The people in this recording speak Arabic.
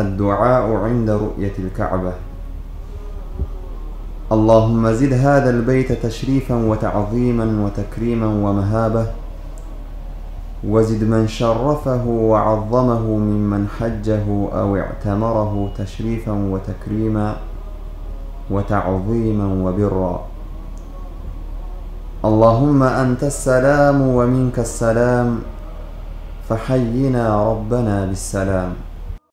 الدعاء عند رؤية الكعبة. اللهم زد هذا البيت تشريفا وتعظيما وتكريما ومهابة وزد من شرفه وعظمه ممن حجه أو اعتمره تشريفا وتكريما وتعظيما وبرا. اللهم أنت السلام ومنك السلام فحينا ربنا بالسلام.